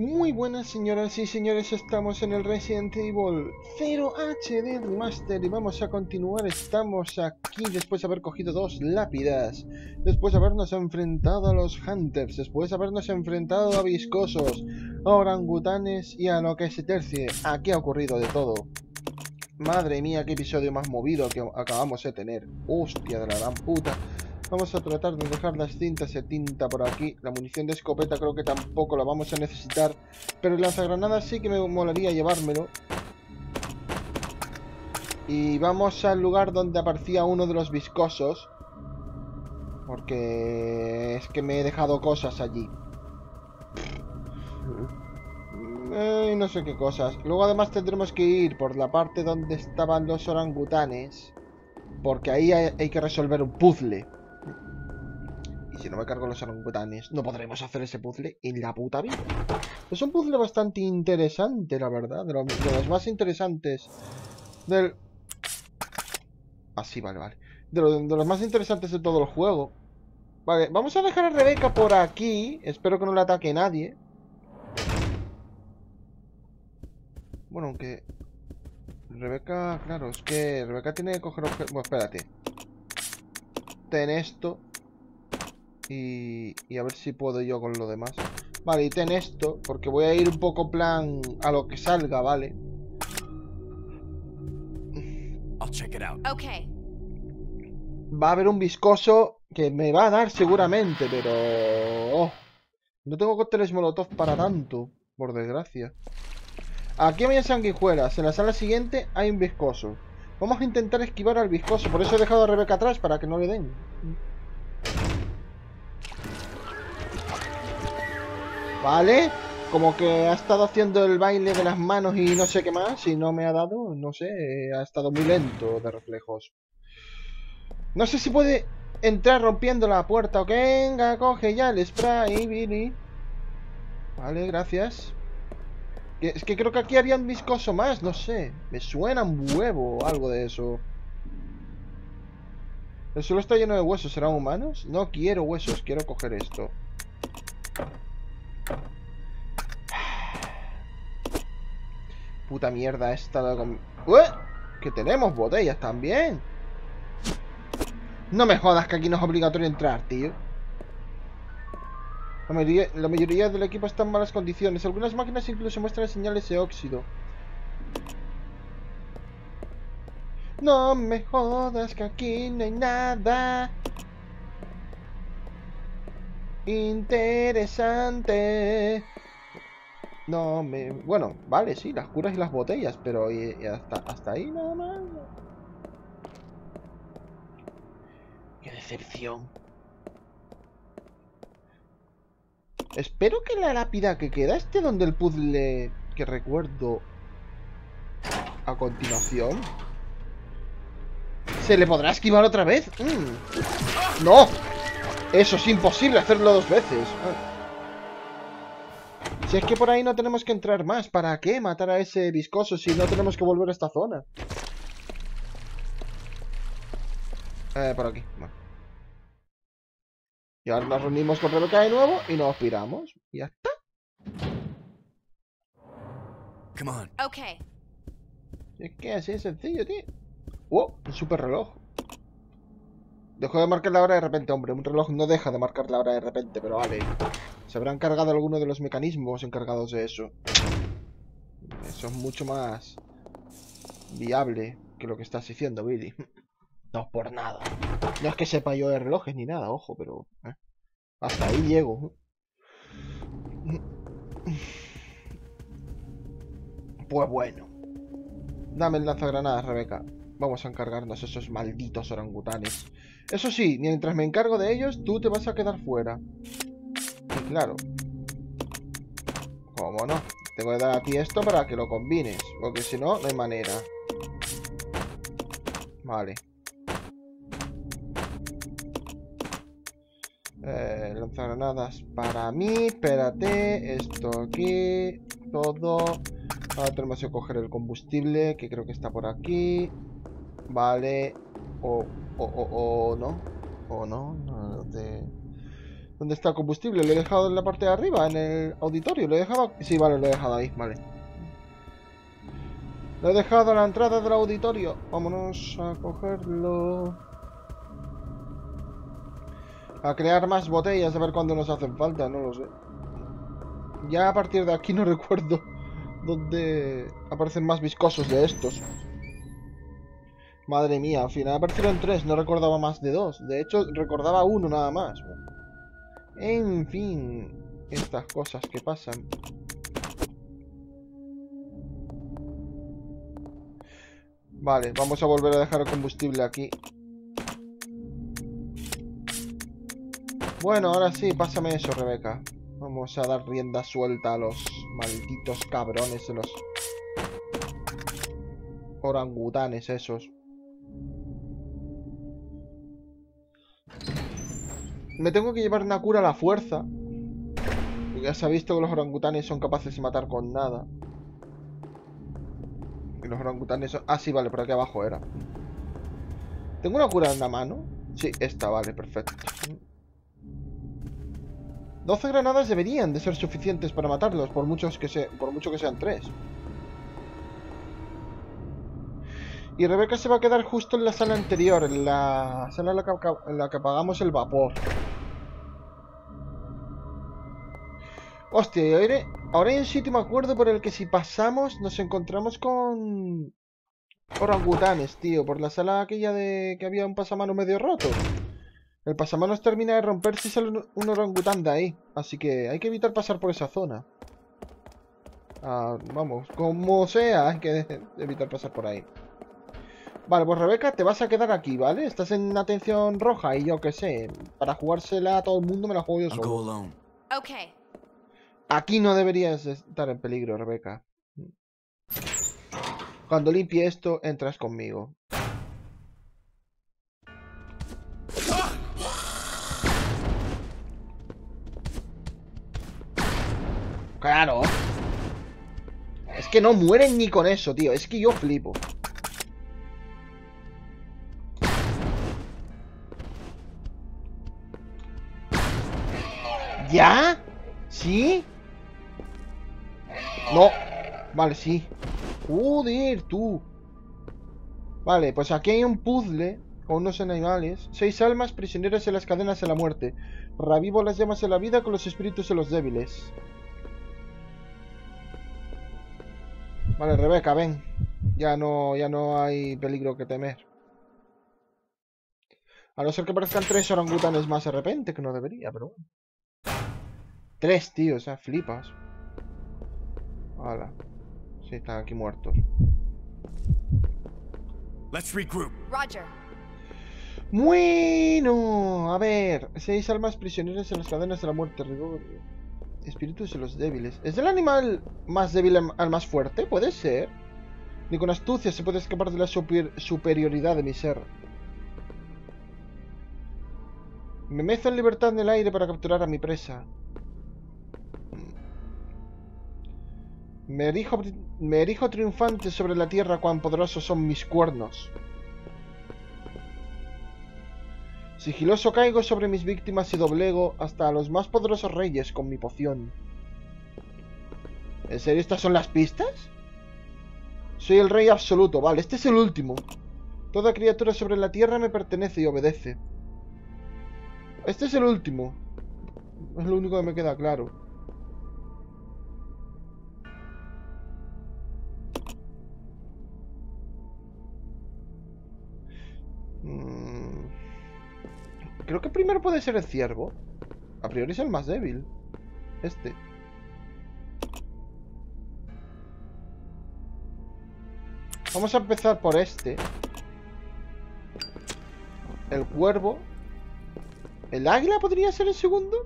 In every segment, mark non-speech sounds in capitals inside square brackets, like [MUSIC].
Muy buenas señoras y señores, estamos en el Resident Evil 0 HD Remaster y vamos a continuar. Estamos aquí después de haber cogido dos lápidas, después de habernos enfrentado a los Hunters, después de habernos enfrentado a viscosos, a orangutanes y a lo que se tercie. Aquí ha ocurrido de todo. Madre mía, qué episodio más movido que acabamos de tener. Hostia de la gran puta. Vamos a tratar de dejar las cintas de tinta por aquí. La munición de escopeta creo que tampoco la vamos a necesitar. Pero el lanzagranadas sí que me molaría llevármelo. Y vamos al lugar donde aparecía uno de los viscosos. Porque es que me he dejado cosas allí. No sé qué cosas. Luego además tendremos que ir por la parte donde estaban los orangutanes. Porque ahí hay que resolver un puzzle si no me cargo los orangutanes, no podremos hacer ese puzzle en la puta vida. Es un puzzle bastante interesante, la verdad. De, los más interesantes del... Así, vale, vale. De, de, los más interesantes de todo el juego. Vale, vamos a dejar a Rebeca por aquí. Espero que no le ataque nadie. Bueno, aunque... Rebeca, claro, es que Rebeca tiene que coger objetos... Bueno, espérate. Ten esto. Y, a ver si puedo yo con lo demás. Vale, y ten esto, porque voy a ir un poco plan a lo que salga, ¿vale? Va a haber un viscoso que me va a dar seguramente, pero... Oh, no tengo cócteles molotov para tanto, por desgracia. Aquí hay sanguijuelas. En la sala siguiente hay un viscoso. Vamos a intentar esquivar al viscoso. Por eso he dejado a Rebeca atrás, para que no le den. ¿Vale? Como que ha estado haciendo el baile de las manos y no sé qué más, y no me ha dado, no sé, ha estado muy lento de reflejos. No sé si puede entrar rompiendo la puerta, o venga, coge ya el spray, Billy. Vale, gracias. Es que creo que aquí había un viscoso más, no sé. Me suena un huevo o algo de eso. ¿El suelo está lleno de huesos? ¿Serán humanos? No quiero huesos, quiero coger esto. Puta mierda esta la Que tenemos botellas también. No me jodas que aquí no es obligatorio entrar, tío. La mayoría, la mayoría del equipo está en malas condiciones. Algunas máquinas incluso muestran señales de óxido. No me jodas que aquí no hay nada interesante. No me... Bueno, vale, sí, las curas y las botellas, pero hasta, hasta ahí nada más. Qué decepción. Espero que la lápida que queda esté donde el puzzle que recuerdo a continuación. ¿Se le podrá esquivar otra vez? Mm. ¡No! Eso es imposible hacerlo dos veces. Ah. Si es que por ahí no tenemos que entrar más, ¿para qué matar a ese viscoso si no tenemos que volver a esta zona? Eh, por aquí, bueno. Y ahora nos reunimos con Rebeca de nuevo y nos piramos. Y ya está. Come on. Okay. Es que así es sencillo, tío. ¡Wow! Un super reloj. Dejó de marcar la hora de repente, hombre. Un reloj no deja de marcar la hora de repente, pero vale. Se habrán cargado alguno de los mecanismos encargados de eso. Eso es mucho más viable que lo que estás diciendo, Billy. [LAUGHS] No por nada. No es que sepa yo de relojes ni nada, ojo, pero... ¿eh? Hasta ahí llego. Pues bueno. Dame el lanzagranadas, Rebeca. Vamos a encargarnos esos malditos orangutanes. Eso sí, mientras me encargo de ellos, tú te vas a quedar fuera. Claro. ¿Cómo no? Tengo que dar a ti esto para que lo combines. Porque si no, no hay manera. Vale. Eh, lanzagranadas para mí. Espérate. Esto aquí. Todo. Ahora tenemos que coger el combustible. Que creo que está por aquí. Vale. O o, no. O no. no ¿Dónde está el combustible? Lo he dejado en la parte de arriba, en el auditorio. Lo he dejado... Sí, vale, lo he dejado ahí, vale. Lo he dejado a la entrada del auditorio. Vámonos a cogerlo. A crear más botellas, a ver cuándo nos hacen falta, no lo sé. Ya a partir de aquí no [LAUGHS] recuerdo dónde aparecen más viscosos de estos. Madre mía, al final aparecieron tres, no recordaba más de dos. De hecho, recordaba uno nada más. En fin, estas cosas que pasan. Vale, vamos a volver a dejar el combustible aquí. Bueno, ahora sí, pásame eso, Rebeca. Vamos a dar rienda suelta a los malditos cabrones los orangutanes esos. Me tengo que llevar una cura a la fuerza. ya se ha visto que los orangutanes son capaces de matar con nada. Y los orangutanes son... Ah, sí, vale, por aquí abajo era. ¿Tengo una cura en la mano? Sí, esta, vale, perfecto. 12 granadas deberían de ser suficientes para matarlos, por, muchos que se... por mucho que sean tres. Y Rebeca se va a quedar justo en la sala anterior, en la sala en la que apagamos el vapor. Hostia, ahora hay un sitio, me acuerdo, por el que si pasamos nos encontramos con... Orangutanes, tío, por la sala aquella de que había un pasamano medio roto. El pasamanos termina de romperse y sale un orangután de ahí. Así que hay que evitar pasar por esa zona. Ah, vamos, como sea, hay que [LAUGHS] evitar pasar por ahí. Vale, pues Rebeca, te vas a quedar aquí, ¿vale? Estás en atención roja y yo qué sé. Para jugársela a todo el mundo me la juego yo solo. Okay. Aquí no deberías estar en peligro, Rebeca. Cuando limpie esto, entras conmigo. Claro. Es que no mueren ni con eso, tío. Es que yo flipo. ¿Ya? ¿Sí? No. Vale, sí. Joder, tú. Vale, pues aquí hay un puzzle con unos animales. Seis almas prisioneras en las cadenas de la muerte. Ravivo las llamas de la vida con los espíritus de los débiles. Vale, Rebeca, ven. Ya no, ya no hay peligro que temer. A no ser que parezcan tres orangutanes más de repente, que no debería, pero bueno. Tres, tío, o sea, flipas. Hola. Sí, están aquí muertos. Let's regroup. Roger. Bueno, a ver. Seis almas prisioneras en las cadenas de la muerte. Rigor. Espíritus de los débiles. ¿Es el animal más débil al más fuerte? Puede ser. Ni con astucia se puede escapar de la superioridad de mi ser. Me mezo en libertad en el aire para capturar a mi presa. Me erijo, me erijo triunfante sobre la tierra cuán poderosos son mis cuernos. Sigiloso caigo sobre mis víctimas y doblego hasta a los más poderosos reyes con mi poción. ¿En serio estas son las pistas? Soy el rey absoluto. Vale, este es el último. Toda criatura sobre la tierra me pertenece y obedece. Este es el último. Es lo único que me queda claro. Mm. Creo que primero puede ser el ciervo. A priori es el más débil. Este. Vamos a empezar por este. El cuervo. ¿El águila podría ser el segundo?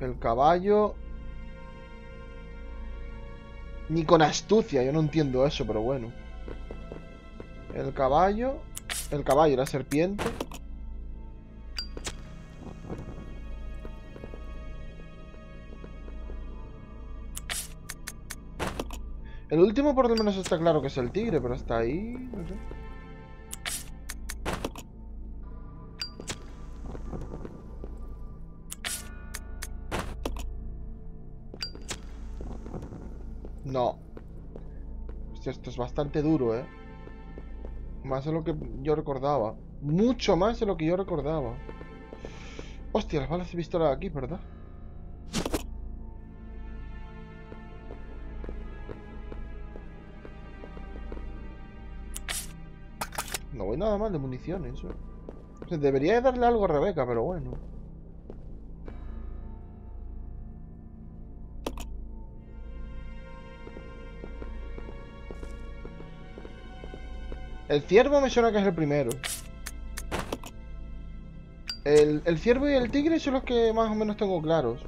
El caballo. Ni con astucia, yo no entiendo eso, pero bueno. El caballo. El caballo, la serpiente. El último por lo menos está claro que es el tigre, pero hasta ahí... No. Bastante duro, ¿eh? Más de lo que yo recordaba. Mucho más de lo que yo recordaba. Hostia, las balas de pistola aquí, ¿verdad? No voy nada mal de municiones, ¿eh? O sea, debería darle algo a Rebeca, pero bueno. El ciervo me suena que es el primero. El, el ciervo y el tigre son los que más o menos tengo claros.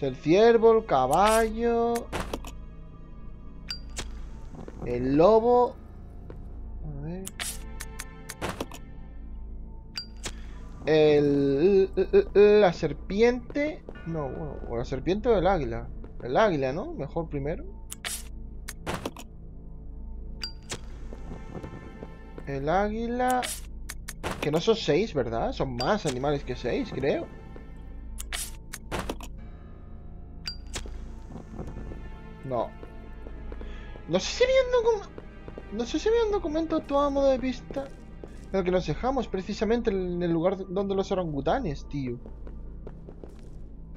El ciervo, el caballo... El lobo... A ver... El, la serpiente... No, bueno, o la serpiente o el águila. El águila, ¿no? Mejor primero. El águila... Que no son seis, ¿verdad? Son más animales que seis, creo. No. No sé si había un documento... No sé si había un documento a modo de pista. El que nos dejamos, precisamente en el lugar donde los orangutanes, tío.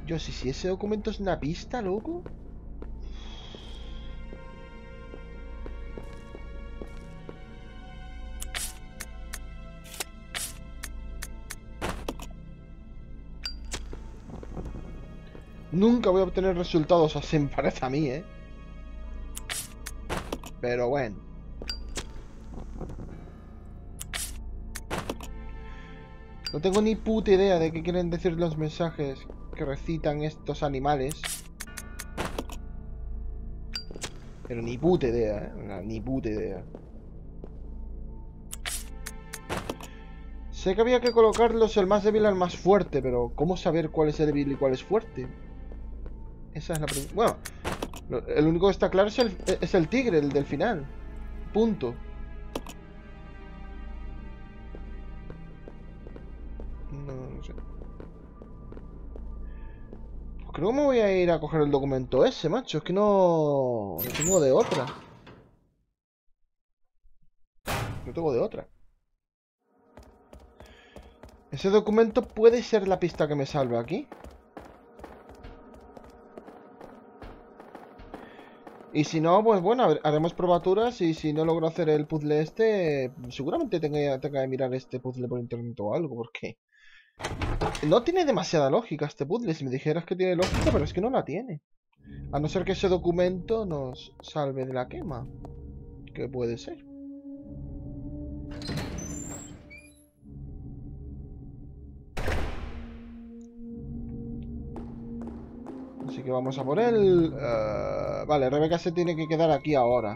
Yo, si, si ese documento es una pista, loco. Nunca voy a obtener resultados [LAUGHS] así, me parece a mí, ¿eh? Pero bueno. No tengo ni puta idea de qué quieren decir los mensajes que recitan estos animales. Pero ni puta idea, ¿eh? Ni puta idea. Sé que había que colocarlos el más débil al más fuerte, pero ¿cómo saber cuál es el débil y cuál es fuerte? Esa es la pregunta. Bueno, el único que está claro es el, es el tigre, el del final. Punto. No, no sé. Pues creo que me voy a ir a coger el documento ese, macho. Es que no... No tengo de otra. No tengo de otra. Ese documento puede ser la pista que me salve aquí. Y si no, pues bueno, haremos probaturas y si no logro hacer el puzzle este, seguramente tenga, tenga que mirar este puzzle por internet o algo, porque no tiene demasiada lógica este puzzle. Si me dijeras que tiene lógica, pero es que no la tiene. A no ser que ese documento nos salve de la quema. Que puede ser. Que vamos a por él. Uh, vale, Rebeca se tiene que quedar aquí ahora.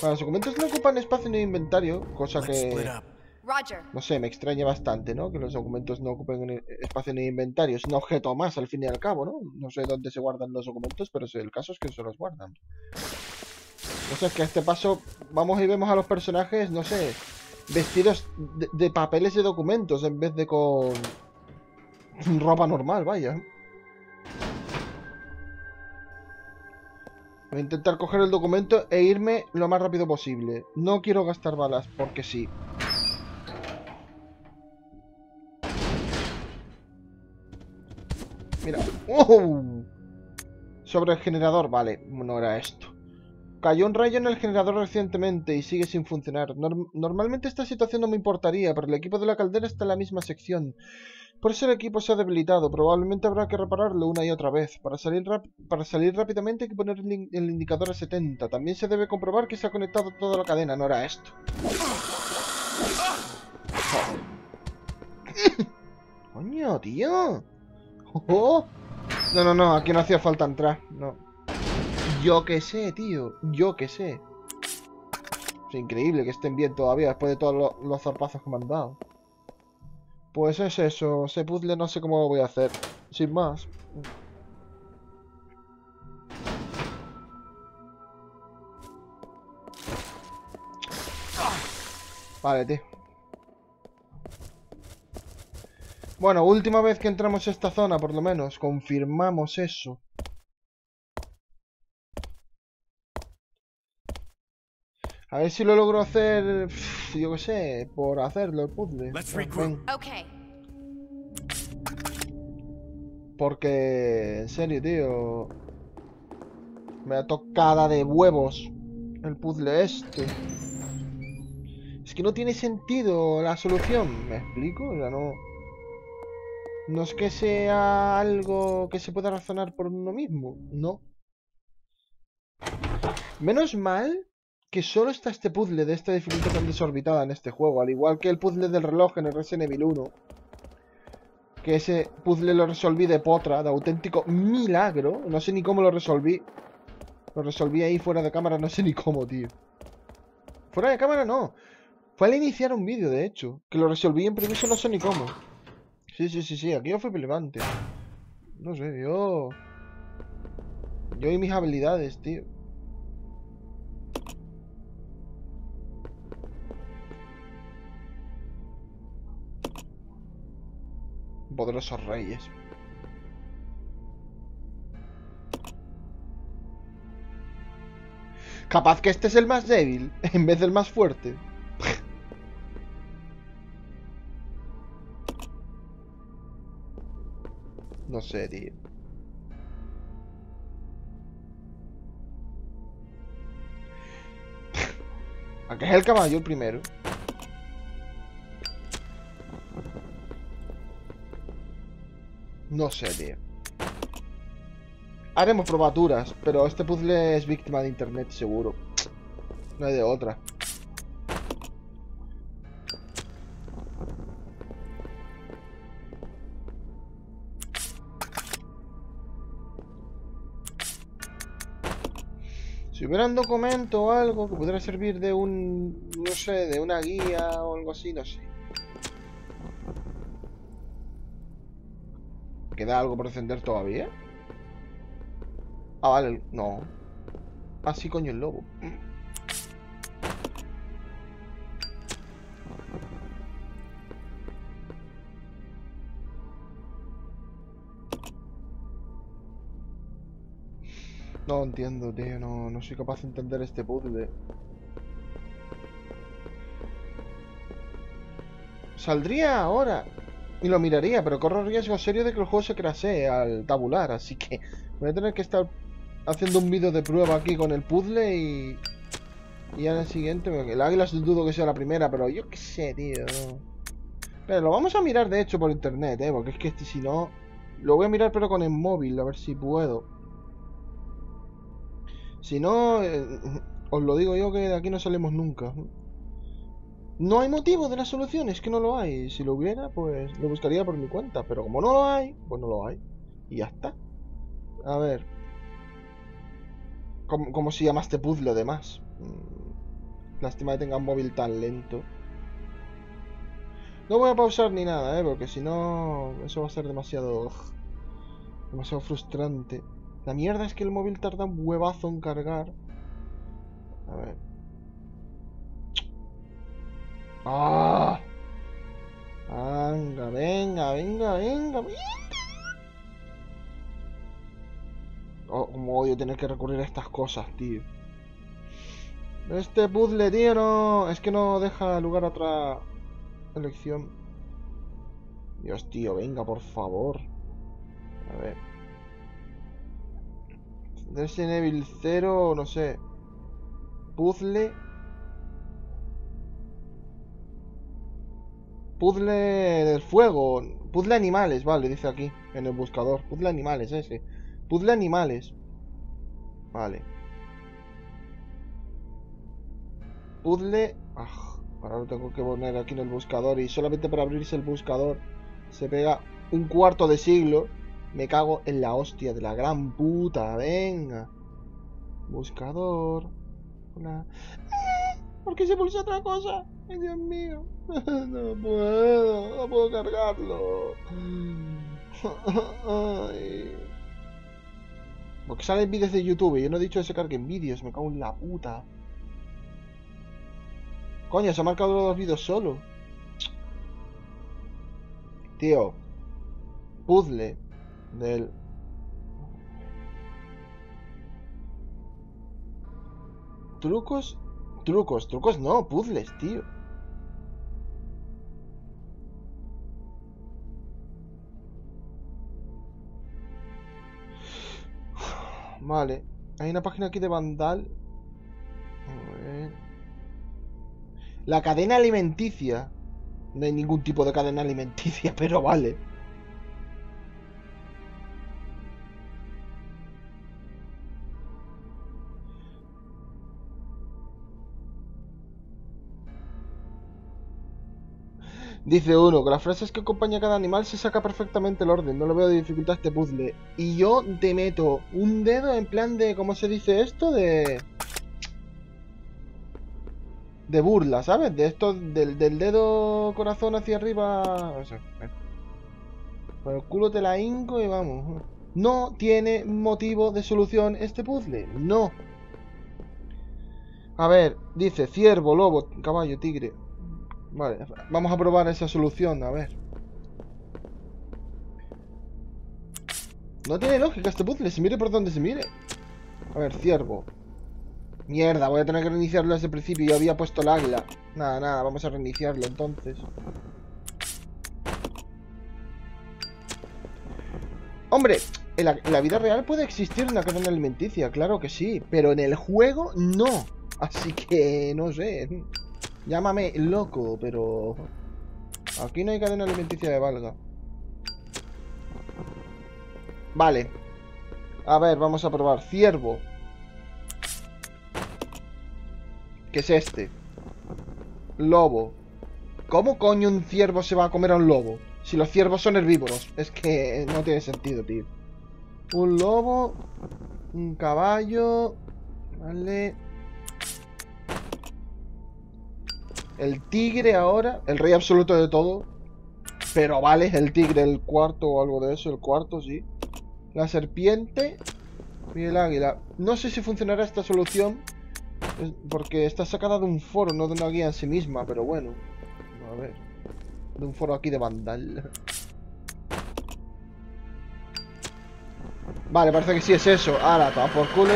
Bueno, los documentos no ocupan espacio en el inventario, cosa que... No sé, me extraña bastante, ¿no? Que los documentos no ocupen espacio en el inventario. Es un objeto más, al fin y al cabo, ¿no? No sé dónde se guardan los documentos, pero el caso es que se los guardan. No sé, es que a este paso vamos y vemos a los personajes, no sé, vestidos de, de papeles de documentos en vez de con ropa normal, vaya. Voy a intentar coger el documento e irme lo más rápido posible. No quiero gastar balas, porque sí. Mira. ¡Oh! Sobre el generador. Vale, no era esto. Cayó un rayo en el generador recientemente y sigue sin funcionar. normalmente esta situación no me importaría, pero el equipo de la caldera está en la misma sección. Por eso el equipo se ha debilitado. Probablemente habrá que repararlo una y otra vez. Para salir, para salir rápidamente hay que poner el, indicador a 70. También se debe comprobar que se ha conectado toda la cadena. No era esto. [LAUGHS] Coño, tío. Oh. No, no, no. Aquí no hacía falta entrar. No. Yo que sé, tío. Yo que sé. Es increíble que estén bien todavía después de todos los, los zarpazos que me han dado. Pues es eso, ese puzzle no sé cómo lo voy a hacer. Sin más. Vale, tío. Bueno, última vez que entramos a esta zona, por lo menos. Confirmamos eso. A ver si lo logro hacer, yo qué sé, por hacerlo el puzzle. Porque, en serio, tío. Me da tocada de huevos el puzzle este. Es que no tiene sentido la solución, ¿me explico? O sea, no... No es que sea algo que se pueda razonar por uno mismo, no. Menos mal que solo está este puzzle de esta dificultad tan desorbitada en este juego, al igual que el puzzle del reloj en el Resident Evil 1. Que ese puzzle lo resolví de potra, de auténtico milagro. No sé ni cómo lo resolví. Lo resolví ahí fuera de cámara, no sé ni cómo, tío. Fuera de cámara no. Fue al iniciar un vídeo, de hecho. Que lo resolví en permiso, no sé ni cómo. Sí, sí, sí, sí, aquí yo fui plegante. No sé, yo... Yo y mis habilidades, tío. Poderosos reyes. Capaz que este es el más débil, [LAUGHS] en vez del más fuerte. [LAUGHS] No sé, tío. [LAUGHS] ¿A qué es el caballo primero? No sé, tío. Haremos probaturas, pero este puzzle es víctima de internet, seguro. No hay de otra. Si hubiera un documento o algo que pudiera servir de un... No sé, de una guía o algo así, no sé. ¿Queda algo por encender todavía? Ah, vale, no. Ah, sí, coño, el lobo. No entiendo, tío. No, no soy capaz de entender este puzzle. Saldría ahora y lo miraría, pero corro riesgo serio de que el juego se crasee al tabular, así que voy a tener que estar haciendo un vídeo de prueba aquí con el puzzle y... Y al siguiente, porque el águila dudo que sea la primera, pero yo qué sé, tío. Pero lo vamos a mirar de hecho por internet, eh, porque es que este, si no... Lo voy a mirar pero con el móvil, a ver si puedo. Si no, eh, [LAUGHS] os lo digo yo que de aquí no salimos nunca. No hay motivo de la solución, es que no lo hay. Si lo hubiera, pues lo buscaría por mi cuenta. Pero como no lo hay, pues no lo hay. Y ya está. A ver. ¿Cómo, cómo se llama este puzzle además? Mm, Lástima que tenga un móvil tan lento. No voy a pausar ni nada, ¿eh? Porque si no, eso va a ser demasiado... Demasiado frustrante. La mierda es que el móvil tarda un huevazo en cargar. A ver. ¡Ah! Venga, venga, venga, venga, venga. Oh, como odio tener que recurrir a estas cosas, tío. Este puzzle, tío, no... Es que no deja lugar a otra elección. Dios, tío, venga, por favor. A ver. Resident Evil 0, no sé. Puzzle. Puzzle del fuego. Puzzle animales, vale, dice aquí, en el buscador. Puzzle animales, ese. Puzzle animales. Vale. Puzzle... Ah, ahora lo tengo que poner aquí en el buscador y solamente para abrirse el buscador se pega un cuarto de siglo. Me cago en la hostia de la gran puta, venga. Buscador. Hola. ¿Por qué se pulsa otra cosa? Ay, Dios mío. [LAUGHS] No puedo, no puedo cargarlo. [LAUGHS] Porque salen vídeos de YouTube. Yo no he dicho que se carguen vídeos. Me cago en la puta. Coño, se ha marcado los vídeos solo. Tío. Puzzle. Del... Trucos trucos. Trucos no, puzzles, tío. Vale. Hay una página aquí de Vandal. A ver. La cadena alimenticia. No hay ningún tipo de cadena alimenticia, [LAUGHS] pero vale. Dice uno, con las frases que acompaña cada animal se saca perfectamente el orden, no le veo de dificultad a este puzzle. Y yo te meto un dedo en plan de, ¿cómo se dice esto? De... De burla, ¿sabes? De esto, del, del dedo corazón hacia arriba... Eso, Por el culo te la hinco y vamos. No tiene motivo de solución este puzzle, no. A ver, dice ciervo, lobo, caballo, tigre. Vale, vamos a probar esa solución, a ver. No tiene lógica este puzzle, se mire por donde se mire. A ver, ciervo. Mierda, voy a tener que reiniciarlo desde el principio. Yo había puesto el águila. Nada, nada, vamos a reiniciarlo entonces. Hombre, en la, en la, vida real puede existir una cadena alimenticia, claro que sí. Pero en el juego no. Así que no sé. Llámame loco, pero... Aquí no hay cadena alimenticia de valga. Vale. A ver, vamos a probar. Ciervo. ¿Qué es este? Lobo. ¿Cómo coño un ciervo se va a comer a un lobo? Si los ciervos son herbívoros. Es que no tiene sentido, tío. Un lobo. Un caballo. Vale. El tigre ahora, el rey absoluto de todo. Pero vale, el tigre, el cuarto o algo de eso, el cuarto, sí. La serpiente y el águila. No sé si funcionará esta solución. Porque está sacada de un foro, no de una guía en sí misma, pero bueno. A ver. De un foro aquí de Vandal. Vale, parece que sí es eso. Ahora, por culo.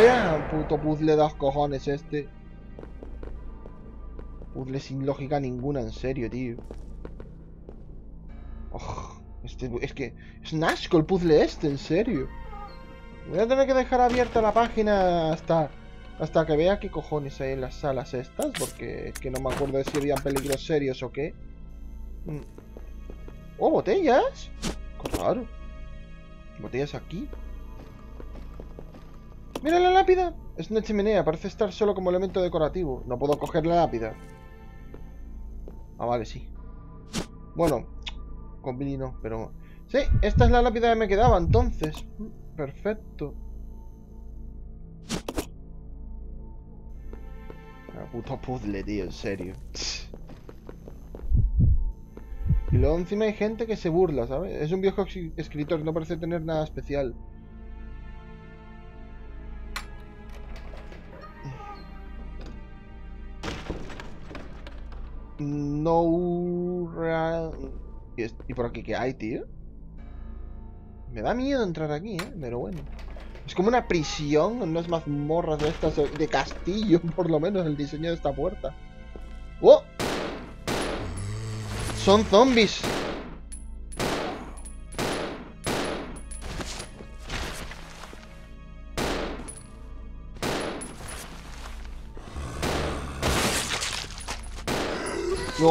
Puto puzzle de dos cojones este. Puzzle sin lógica ninguna, en serio, tío. este, es que es un asco el puzzle este, en serio. Voy a tener que dejar abierta la página hasta hasta que vea qué cojones hay en las salas estas, porque es que no me acuerdo de si habían peligros serios o qué. Mm. ¡Oh, botellas! Raro. ¿Botellas aquí? ¡Mira la lápida! Es una chimenea, parece estar solo como elemento decorativo. No puedo coger la lápida. Ah, vale, sí. Bueno, con no, pero... Sí, esta es la lápida que me quedaba entonces. Perfecto. Puto puzzle, tío, en serio. Y luego encima hay gente que se burla, ¿sabes? Es un viejo escritor, no parece tener nada especial. No... ¿Y por aquí qué hay, tío? Me da miedo entrar aquí, ¿eh? Pero bueno. Es como una prisión, unas mazmorras de estas de castillo, [LAUGHS] por lo menos, el diseño de esta puerta. ¡Oh! Son zombies.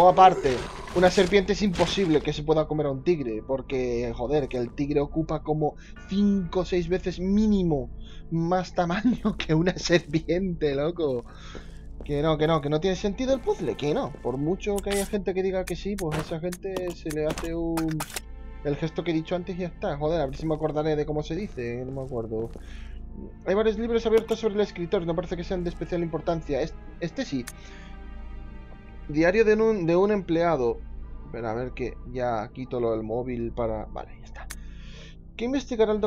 Aparte, una serpiente es imposible que se pueda comer a un tigre, porque, joder, que el tigre ocupa como 5 o 6 veces mínimo más tamaño que una serpiente, loco. Que no, que no, que no tiene sentido el puzzle, que no. Por mucho que haya gente que diga que sí, pues a esa gente se le hace un... El gesto que he dicho antes y ya está. Joder, a ver si me acordaré de cómo se dice, no me acuerdo. Hay varios libros abiertos sobre el escritor, no parece que sean de especial importancia. Este sí. Diario de un, empleado. Espera, a ver que ya quito lo del móvil para... Vale, ya está. ¿Qué investigará, el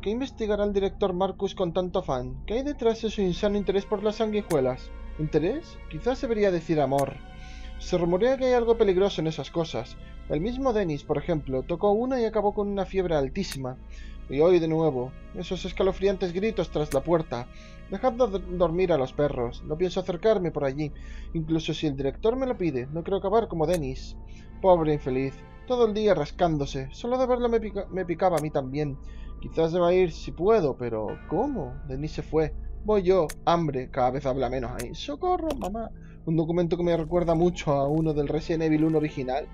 ¿Qué investigará el director Marcus con tanto afán? ¿Qué hay detrás de su insano interés por las sanguijuelas? ¿Interés? Quizás debería decir amor. Se rumorea que hay algo peligroso en esas cosas. El mismo Dennis, por ejemplo, tocó una y acabó con una fiebre altísima. Y hoy de nuevo, esos escalofriantes gritos tras la puerta. Dejad de dormir a los perros. No pienso acercarme por allí. Incluso si el director me lo pide, no quiero acabar como Dennis. Pobre infeliz. Todo el día rascándose. Solo de verlo me, picaba a mí también. Quizás deba ir si puedo, pero ¿cómo? Denise se fue. Voy yo. Hambre. Cada vez habla menos ahí. ¡Socorro, mamá! Un documento que me recuerda mucho a uno del Resident Evil 1 original.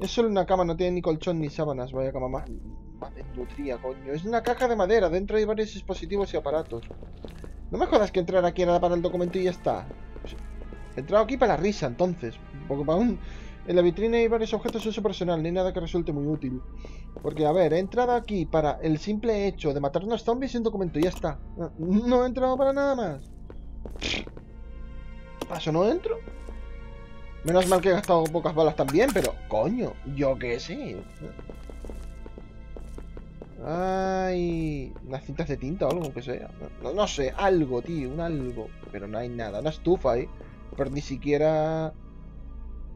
Es solo una cama, no tiene ni colchón ni sábanas. Vaya cama más, más desnutrida, coño. Es una caja de madera. Dentro hay varios dispositivos y aparatos. No me jodas que entrar aquí era para el documento y ya está. He entrado aquí para la risa, entonces. En la vitrina hay varios objetos de uso personal, ni nada que resulte muy útil. Porque, a ver, he entrado aquí para el simple hecho de matar a unos zombies un documento, y ya está. No, he entrado para nada más. ¿Paso no entro? Menos mal que he gastado pocas balas también, pero... Coño, yo qué sé. Ay, unas cintas de tinta o algo que sea. No, no, sé, algo, tío, un algo. Pero no hay nada, una estufa ahí. Pero ni siquiera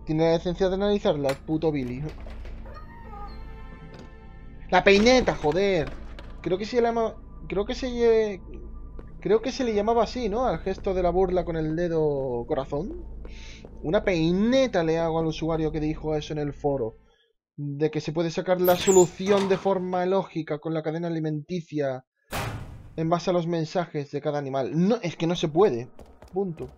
tiene la decencia de analizarla, puto Billy. La peineta, joder. Creo que se llama. Creo que se Creo que se le llamaba así, ¿no? Al gesto de la burla con el dedo corazón. Una peineta le hago al usuario que dijo eso en el foro. De que se puede sacar la solución de forma lógica con la cadena alimenticia en base a los mensajes de cada animal. No, es que no se puede. Punto.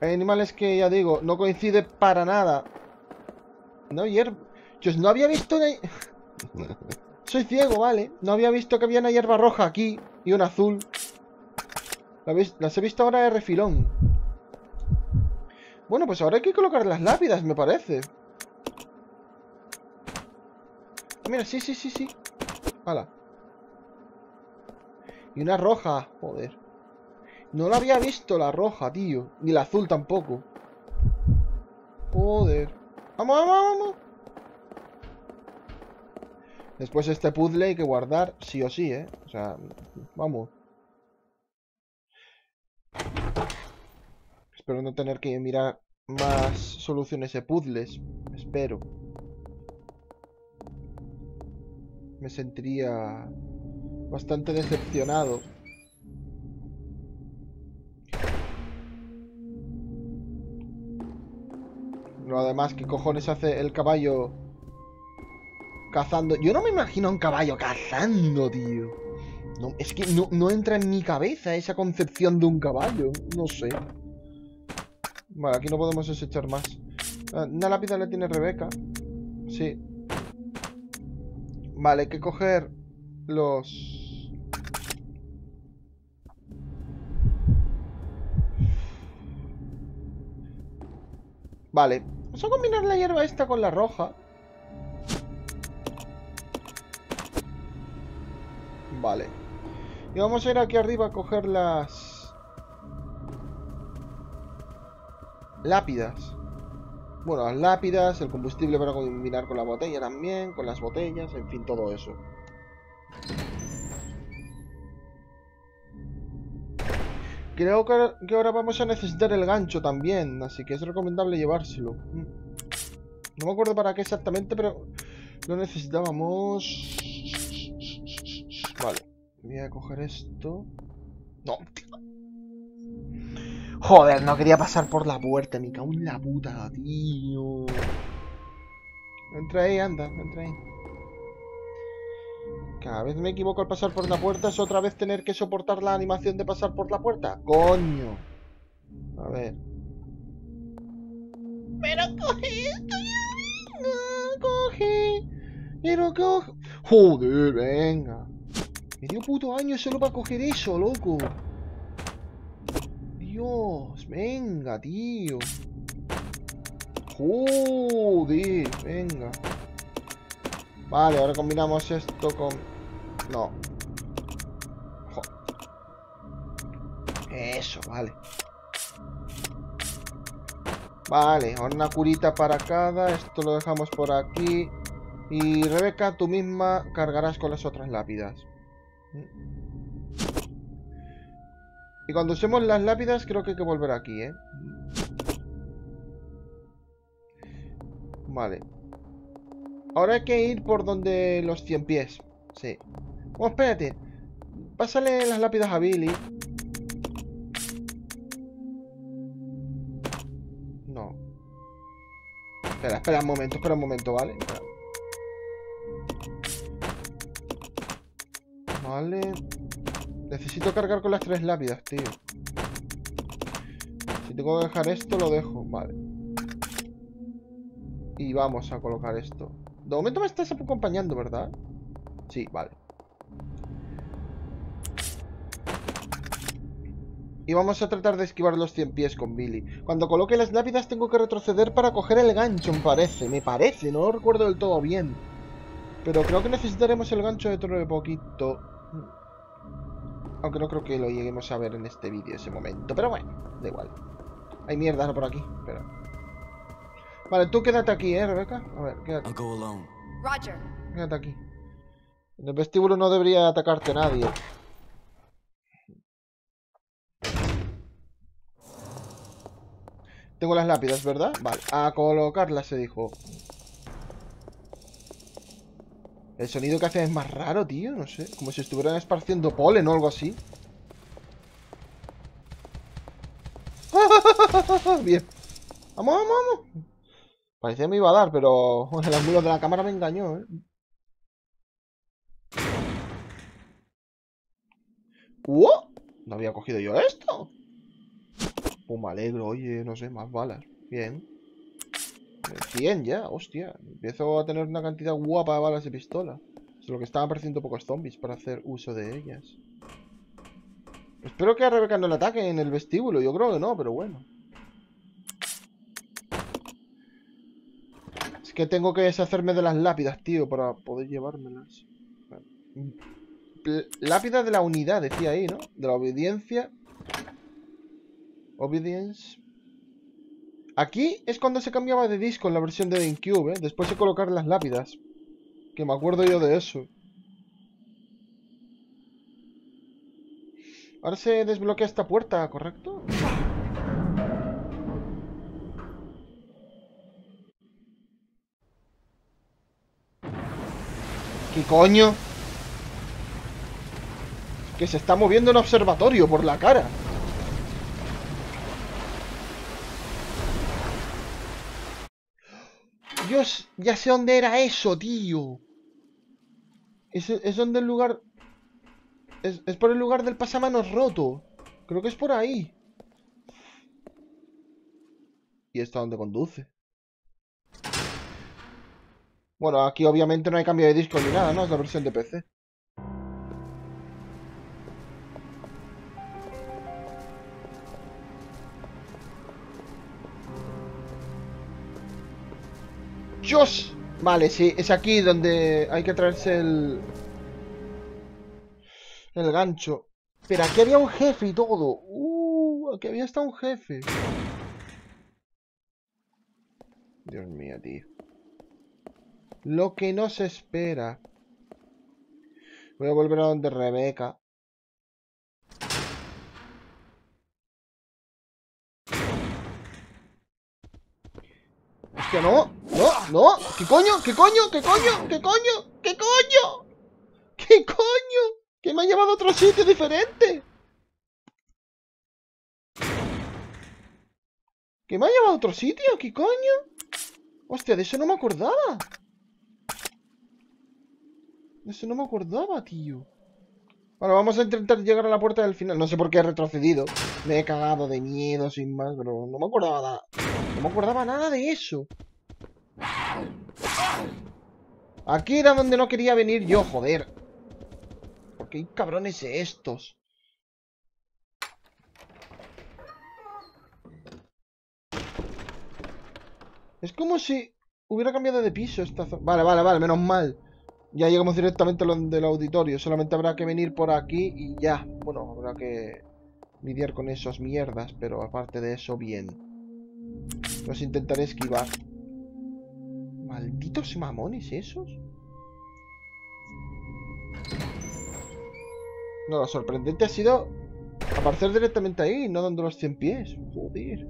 Hay animales que, ya digo, no coincide para nada. No, hierba... Yo no había visto... [LAUGHS] Soy ciego, vale. No había visto que había una hierba roja aquí y una azul. Las he visto ahora de refilón. Bueno, pues ahora hay que colocar las lápidas, me parece. Mira, sí, sí, sí, sí. Hala. Y una roja, joder. No la había visto la roja, tío. Ni la azul tampoco. Joder. ¡Vamos, vamos, vamos! Después este puzzle hay que guardar sí o sí, ¿eh? O sea, vamos. Espero no tener que mirar más soluciones de puzzles. Espero. Me sentiría bastante decepcionado. además, ¿qué cojones hace el caballo cazando? Yo no me imagino a un caballo cazando, tío. No, es que no, entra en mi cabeza esa concepción de un caballo. No sé. Vale, aquí no podemos desechar más. Ah, una lápida la tiene Rebeca. Sí. Vale, hay que coger los... Vale, Vamos a combinar la hierba esta con la roja. Vale. Y vamos a ir aquí arriba a coger las... Lápidas. Bueno, las lápidas, el combustible para combinar con la botella también, con las botellas, en fin, todo eso. Creo que ahora vamos a necesitar el gancho también, así que es recomendable llevárselo. Mm. No me acuerdo para qué exactamente, pero lo necesitábamos. Vale, voy a coger esto. No. Joder, no quería pasar por la puerta, me cago en la puta, tío. Entra ahí, anda, entra ahí. Cada vez me equivoco al pasar por la puerta es otra vez tener que soportar la animación de pasar por la puerta. ¡Coño! A ver. Pero coge esto ya, venga, coge. Pero coge. Joder, venga. Medio puto año solo para coger eso, loco. Venga, tío. Joder, venga. Vale, ahora combinamos esto con... No. Eso, vale. Vale, ahora una curita para cada. Esto lo dejamos por aquí. Y Rebeca, tú misma cargarás con las otras lápidas. Y cuando usemos las lápidas, creo que hay que volver aquí, ¿eh? Vale. Ahora hay que ir por donde los 100 pies. Sí. Oh, espérate. Pásale las lápidas a Billy. No. Espera, espera un momento, espera un momento, ¿vale? Vale. Necesito cargar con las tres lápidas, tío. Si tengo que dejar esto, lo dejo. Vale. Y vamos a colocar esto. De momento me estás acompañando, ¿verdad? Sí, vale. Y vamos a tratar de esquivar los 100 pies con Billy. Cuando coloque las lápidas tengo que retroceder para coger el gancho, me parece. Me parece, no lo recuerdo del todo bien. Pero creo que necesitaremos el gancho dentro de poquito. Aunque no creo que lo lleguemos a ver en este vídeo ese momento. Pero bueno, da igual. Hay mierda por aquí. Espera. Vale, tú quédate aquí, ¿eh, Rebeca? A ver, quédate. Roger. Quédate aquí. En el vestíbulo no debería atacarte nadie. Tengo las lápidas, ¿verdad? Vale, a colocarlas se dijo. El sonido que hace es más raro, tío, no sé. Como si estuvieran esparciendo polen o algo así. [LAUGHS] Bien. Vamos, vamos, vamos. Parecía que me iba a dar, pero el ángulo de la cámara me engañó, ¿eh? ¿No había cogido yo esto? Pues me alegro, oye, no sé, más balas. Bien. 100 ya, hostia. Empiezo a tener una cantidad guapa de balas de pistola. Solo que estaban apareciendo pocos zombies para hacer uso de ellas. Espero que a Rebeca no ataque en el vestíbulo. Yo creo que no, pero bueno. Es que tengo que deshacerme de las lápidas, tío, para poder llevármelas. Lápidas de la unidad, decía ahí, ¿no? De la obediencia. Obedience. Aquí es cuando se cambiaba de disco en la versión de GameCube, ¿eh? Después de colocar las lápidas. Que me acuerdo yo de eso. Ahora se desbloquea esta puerta, ¿correcto? ¿Qué coño? Que se está moviendo un observatorio por la cara. Dios, ya sé dónde era eso, tío. Es, es donde el lugar... Es, es por el lugar del pasamanos roto. Creo que es por ahí. ¿Y esto a dónde conduce? Bueno, aquí obviamente no hay cambio de disco ni nada, ¿no? Es la versión de PC. ¡Dios! Vale, sí, es aquí donde hay que traerse el... El gancho. Pero aquí había un jefe y todo. Uh, aquí había hasta un jefe. Dios mío, tío. Lo que no se espera. Voy a volver a donde Rebeca. que no, no, no. ¿Qué coño? ¿Qué coño? ¿Qué coño? ¿Qué coño? ¿Qué coño? ¿Qué coño? Que me ha llevado a otro sitio diferente. ¿Que me ha llevado a otro sitio? ¿Qué coño? Hostia, de eso no me acordaba. De eso no me acordaba, tío. Bueno, vamos a intentar llegar a la puerta del final. No sé por qué he retrocedido. Me he cagado de miedo sin más, pero no me acordaba nada. No me acordaba nada de eso. Aquí era donde no quería venir yo, joder. ¿Por qué hay cabrones estos? Es como si hubiera cambiado de piso esta zona. Vale, vale, vale, menos mal. Ya llegamos directamente a lo del auditorio. Solamente habrá que venir por aquí y ya. Bueno, habrá que lidiar con esas mierdas, pero aparte de eso, bien. Los intentaré esquivar. Malditos mamones esos. No, lo sorprendente ha sido aparecer directamente ahí, no dando los 100 pies. Joder.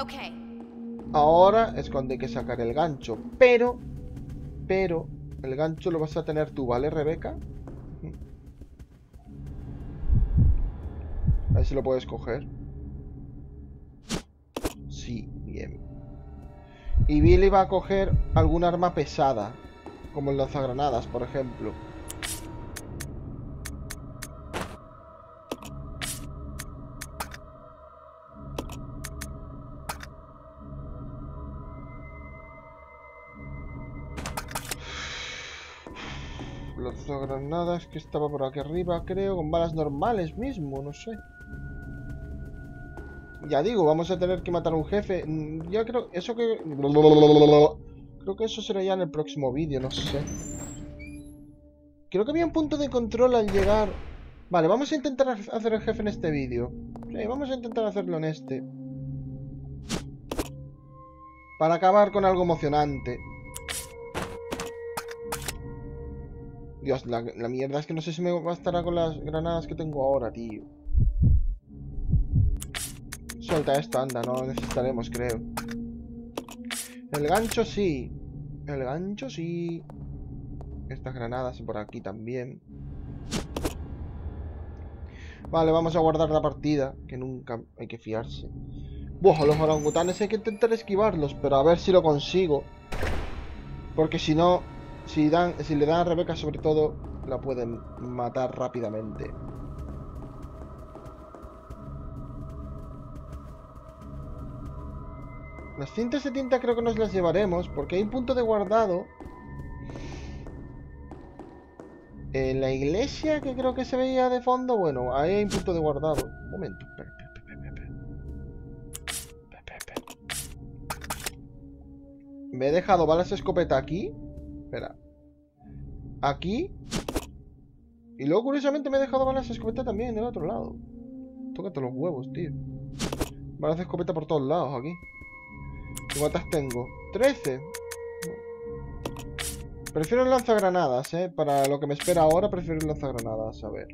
Okay. ahora es cuando hay que sacar el gancho. Pero, pero, el gancho lo vas a tener tú, ¿vale, Rebeca? A ver si lo puedes coger. Sí, Y Billy va a coger algún arma pesada, como el lanzagranadas, por ejemplo. Lanzagranadas que estaba por aquí arriba, creo, con balas normales mismo, no sé. Ya digo, vamos a tener que matar a un jefe. Mm, ya creo, eso que... Creo que eso será ya en el próximo vídeo, no sé. Creo que había un punto de control al llegar... Vale, vamos a intentar hacer el jefe en este vídeo. Sí, vamos a intentar hacerlo en este. Para acabar con algo emocionante. Dios, la mierda es que no sé si me bastará con las granadas que tengo ahora, tío. Suelta esto, anda, no necesitaremos, creo. El gancho sí. El gancho sí. Estas granadas por aquí también. Vale, vamos a guardar la partida, que nunca hay que fiarse. Buah, los orangutanes hay que intentar esquivarlos, pero a ver si lo consigo. Porque si no, si, dan, si le dan a Rebeca sobre todo, la pueden matar rápidamente. Las cintas de tinta creo que nos las llevaremos porque hay un punto de guardado. En la iglesia que creo que se veía de fondo, bueno, ahí hay un punto de guardado. Un momento. Me he dejado balas de escopeta aquí. Espera. Aquí. Y luego, curiosamente, me he dejado balas de escopeta también en el otro lado. Tócate los huevos, tío. Balas de escopeta por todos lados aquí. ¿Cuántas tengo? 13. Prefiero el lanzagranadas, ¿eh? Para lo que me espera ahora, prefiero el lanzagranadas. A ver.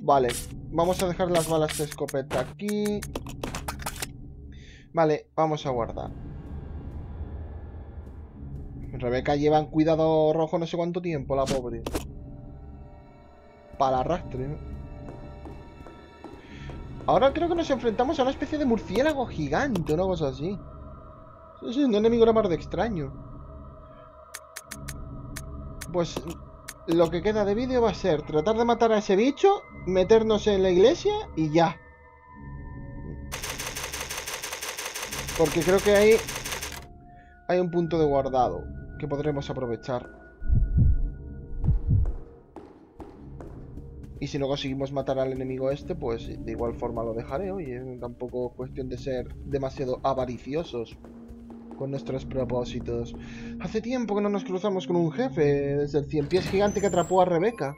Vale. Vamos a dejar las balas de escopeta aquí. Vale, vamos a guardar. Rebeca lleva en cuidado rojo no sé cuánto tiempo, la pobre. Para arrastre, ¿no? Ahora creo que nos enfrentamos a una especie de murciélago gigante, una cosa así. Es un enemigo la mar de extraño. Pues lo que queda de vídeo va a ser tratar de matar a ese bicho, meternos en la iglesia y ya. Porque creo que ahí hay un punto de guardado que podremos aprovechar. Y si no conseguimos matar al enemigo este, pues de igual forma lo dejaré. Oye, tampoco cuestión de ser demasiado avariciosos con nuestros propósitos. Hace tiempo que no nos cruzamos con un jefe, desde el cien pies gigante que atrapó a Rebeca.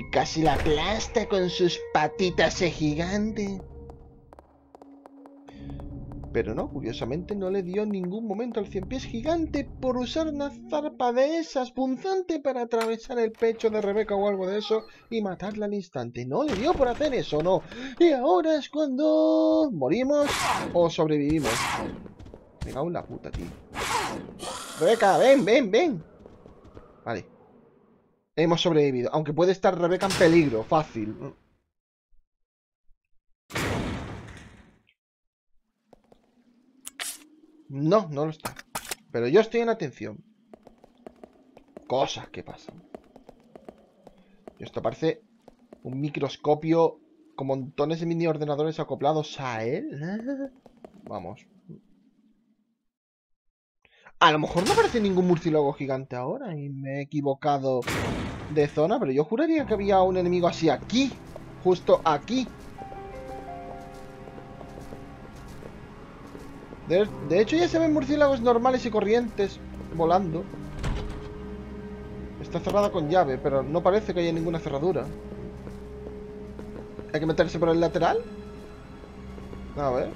Y casi la aplasta con sus patitas ese gigante. Pero no, curiosamente no le dio ningún momento al cien pies gigante por usar una zarpa de esas punzante para atravesar el pecho de Rebeca o algo de eso y matarla al instante. No le dio por hacer eso, no. Y ahora es cuando morimos o sobrevivimos. Venga, una puta, tío. Rebeca, ven, ven, ven. Vale. Hemos sobrevivido. Aunque puede estar Rebeca en peligro, fácil. No, no lo está. Pero yo estoy en atención. Cosas que pasan. Esto parece un microscopio con montones de mini ordenadores acoplados a él. [LAUGHS] Vamos. A lo mejor no aparece ningún murciélago gigante ahora y me he equivocado de zona, pero yo juraría que había un enemigo así aquí. Justo aquí. De, hecho ya se ven murciélagos normales y corrientes volando. Está cerrada con llave, pero no parece que haya ninguna cerradura. ¿Hay que meterse por el lateral? A ver.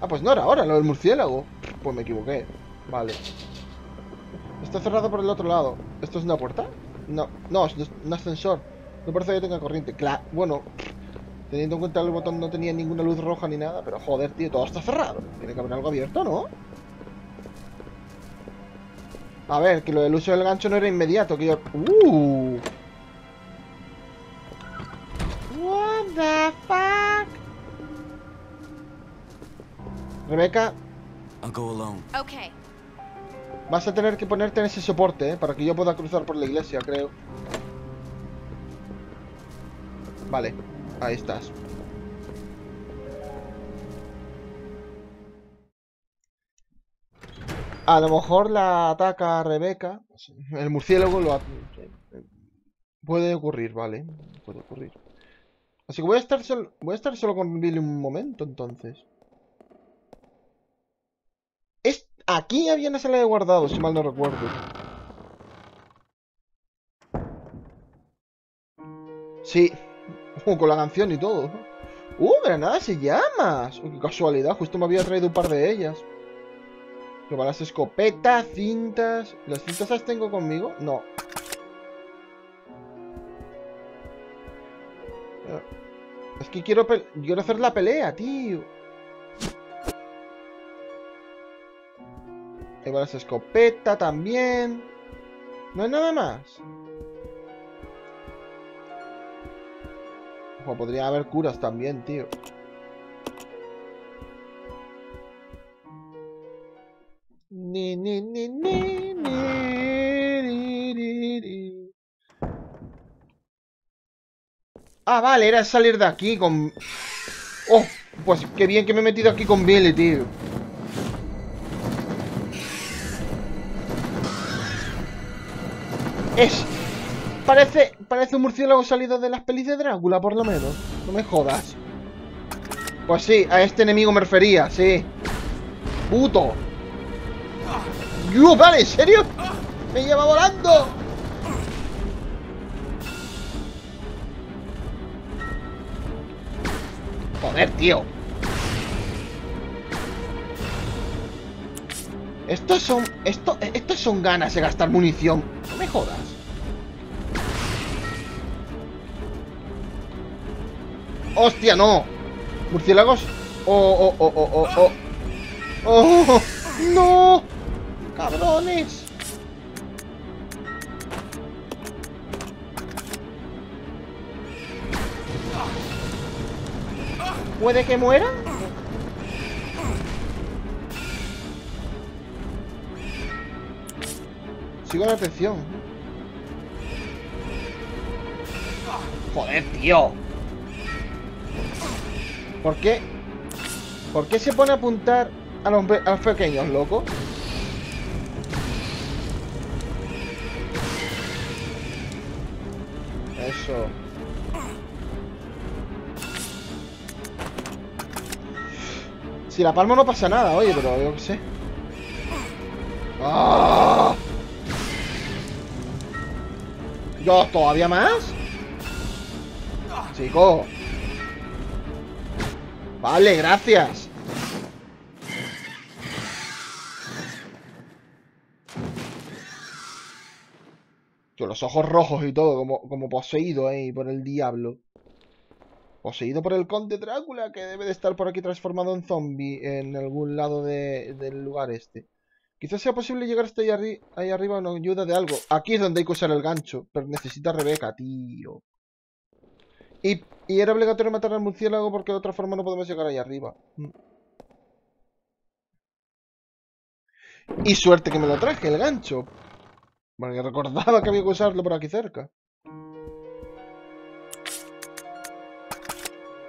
Ah, pues no era ahora, lo del murciélago. Pues me equivoqué. Vale. Está cerrado por el otro lado. ¿Esto es una puerta? No, no, es un ascensor. No parece que tenga corriente. Claro, bueno, teniendo en cuenta que el botón no tenía ninguna luz roja ni nada, pero joder, tío, todo está cerrado. Tiene que haber algo abierto, ¿no? A ver, que lo del uso del gancho no era inmediato, que yo... ¡Uh! What the fuck? Rebeca, I'll go alone. Okay. vas a tener que ponerte en ese soporte, ¿eh? Para que yo pueda cruzar por la iglesia, creo. Vale, ahí estás. A lo mejor la ataca Rebeca. El murciélago lo... Puede ocurrir, vale. Puede ocurrir. Así que voy a estar solo, voy a estar solo con Billy un momento, entonces. Es... Aquí había una sala de guardado, si mal no recuerdo. Sí. Con la canción y todo. ¡Uh, granadas y llamas! ¡Qué casualidad! Justo me había traído un par de ellas. Que van las escopetas, cintas... ¿Las cintas las tengo conmigo? No. Eh, Es que quiero, quiero hacer la pelea, tío. Ahí va las escopeta también. No hay nada más. Ojo, podría haber curas también, tío. Ni, ni, ni, ni, ni. Ah, vale, era salir de aquí con... Oh, pues qué bien que me he metido aquí con Billy, tío. Es... Parece, parece un murciélago salido de las pelis de Drácula, por lo menos. No me jodas. Pues sí, a este enemigo me refería, sí. Puto. ¡Yo, vale! ¿En serio? ¡Me lleva volando! Joder, tío. Estos son... Esto, estos son ganas de gastar munición. No me jodas. ¡Hostia, no! ¿Murciélagos? ¡Oh, oh, oh, oh, oh, oh! ¡Oh! ¡No! ¡Cabrones! ¿Puede que muera? Sigo la atención. Joder, tío. ¿Por qué? ¿Por qué se pone a apuntar a los, pequeños, loco? Eso. Si la palmo no pasa nada, oye, pero yo qué sé. ¡Ah! ¿Yo todavía más? Chico. Vale, gracias. Yo los ojos rojos y todo, como, como poseído ahí por el diablo. Poseído por el conde Drácula, que debe de estar por aquí transformado en zombie en algún lado de- del lugar este. Quizás sea posible llegar hasta ahí, ahí arriba con ayuda de algo. Aquí es donde hay que usar el gancho, pero necesita Rebeca, tío. Y, y era obligatorio matar al murciélago porque de otra forma no podemos llegar ahí arriba. Mm. Y suerte que me lo traje, el gancho. Porque recordaba que había que usarlo por aquí cerca.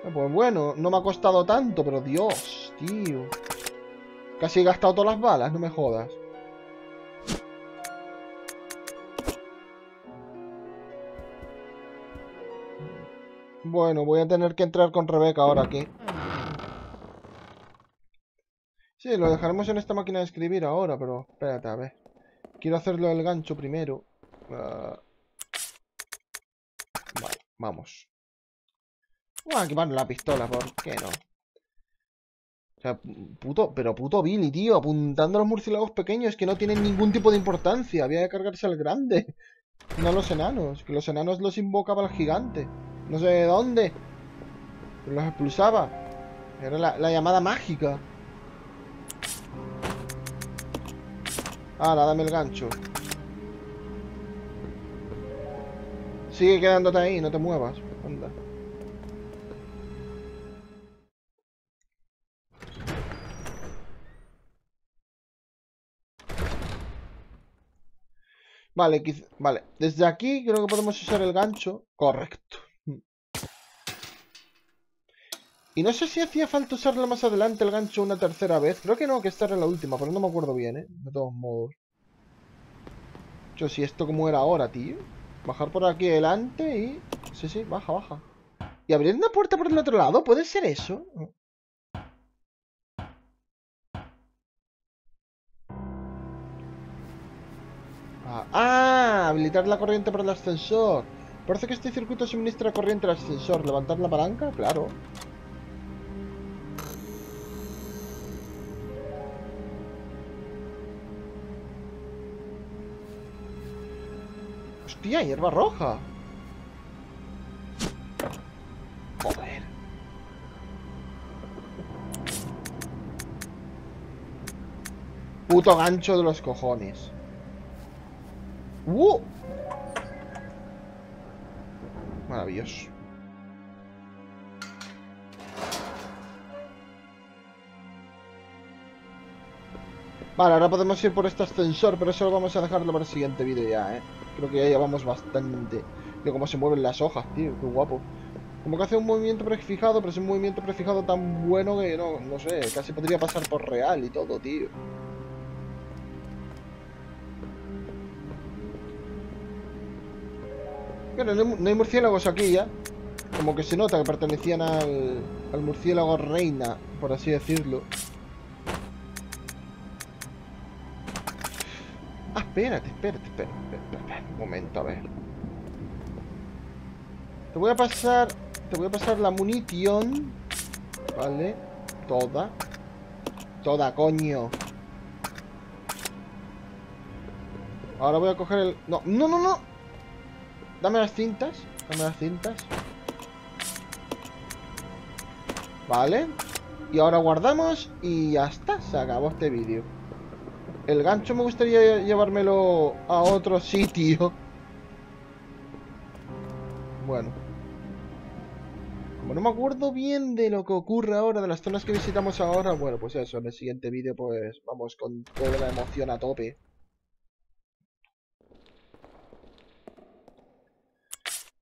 Ah, Pues bueno, no me ha costado tanto, pero Dios, tío. Casi he gastado todas las balas, no me jodas. Bueno, voy a tener que entrar con Rebeca ahora aquí. Sí, lo dejaremos en esta máquina de escribir ahora, pero espérate, a ver. Quiero hacerlo del gancho primero. Ah. Vale, vamos. Vamos a equipar la pistola, ¿por qué no? O sea, puto, pero puto Billy, tío, apuntando a los murciélagos pequeños que no tienen ningún tipo de importancia. Había que cargarse al grande. No los enanos, que los enanos los invocaba el gigante. No sé de dónde. Pero los expulsaba. Era la, la llamada mágica. Ah, dame el gancho. Sigue quedándote ahí, no te muevas. Anda. Vale, vale. Desde aquí creo que podemos usar el gancho. Correcto. Y no sé si hacía falta usarlo más adelante el gancho una tercera vez. Creo que no, que esta era la última, pero no me acuerdo bien, ¿eh? De todos modos. Yo, si esto como era ahora, tío. Bajar por aquí adelante y... Sí, sí, baja, baja. ¿Y abrir una puerta por el otro lado? ¿Puede ser eso? Ah, ah, habilitar la corriente para el ascensor. Parece que este circuito suministra corriente al ascensor. ¿Levantar la palanca? Claro. Hostia, hierba roja. Joder. Puto gancho de los cojones. ¡Uh! Maravilloso. Vale, ahora podemos ir por este ascensor, pero eso lo vamos a dejarlo para el siguiente vídeo ya, ¿eh? Creo que ya llevamos bastante. De cómo se mueven las hojas, tío, qué guapo. Como que hace un movimiento prefijado, pero es un movimiento prefijado tan bueno que no, no sé, casi podría pasar por real y todo, tío. Bueno, no hay murciélagos aquí ya. Como que se nota que pertenecían al, al murciélago reina, por así decirlo. Espérate, espérate, espérate, espérate, un momento, a ver. Te voy a pasar, te voy a pasar la munición, ¿vale? Toda. Toda, coño. Ahora voy a coger el... No, no, no, no. Dame las cintas. Dame las cintas. Vale. Y ahora guardamos y ya está. Se acabó este vídeo. El gancho me gustaría llevármelo a otro sitio. Bueno. Como no me acuerdo bien de lo que ocurre ahora, de las zonas que visitamos ahora, bueno, pues eso, en el siguiente vídeo pues vamos con toda la emoción a tope.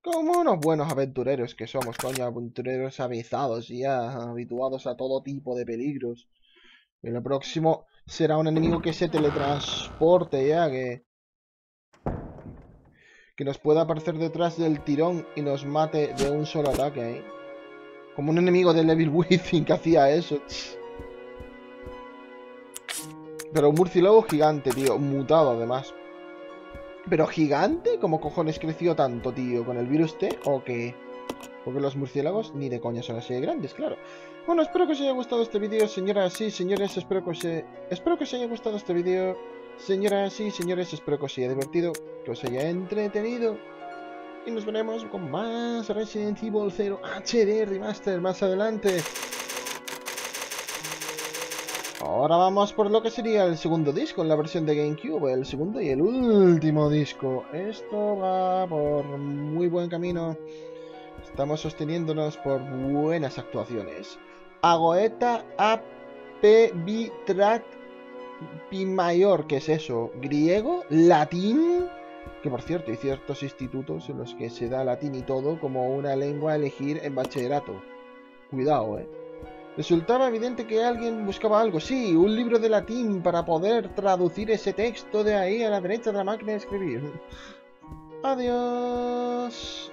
Como unos buenos aventureros que somos, coño, aventureros avisados y ya habituados a todo tipo de peligros. En el próximo será un enemigo que se teletransporte ya, que... Que nos pueda aparecer detrás del tirón y nos mate de un solo ataque, ¿eh? Como un enemigo de Level Within que hacía eso. Pero un murciélago gigante, tío. Mutado, además. ¿Pero gigante? ¿Cómo cojones creció tanto, tío? ¿Con el virus T o qué? Porque los murciélagos ni de coña son así de grandes, claro. Bueno, espero que os haya gustado este vídeo, señoras y señores. Espero que os, espero que os haya gustado este vídeo. Señoras y señores, espero que os haya divertido, que os haya entretenido. Y nos veremos con más Resident Evil 0 HD Remaster más adelante. Ahora vamos por lo que sería el segundo disco en la versión de GameCube, el segundo y el último disco. Esto va por muy buen camino. Estamos sosteniéndonos por buenas actuaciones. Agoeta AP Bitrat Pi mayor, ¿qué es eso? ¿Griego? ¿Latín? Que por cierto, hay ciertos institutos en los que se da latín y todo como una lengua a elegir en bachillerato. Cuidado, eh. Resultaba evidente que alguien buscaba algo, sí, un libro de latín para poder traducir ese texto de ahí a la derecha de la máquina de escribir. Adiós.